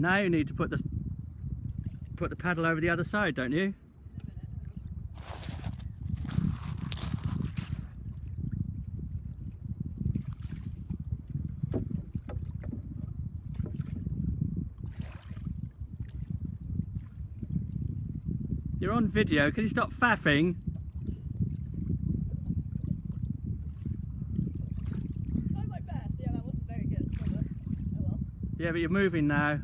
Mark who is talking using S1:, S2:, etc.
S1: Now you need to put the put the paddle over the other side, don't you? You're on video, can you stop faffing? Yeah, but you're moving now.